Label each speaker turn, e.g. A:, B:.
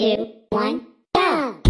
A: two, one, go!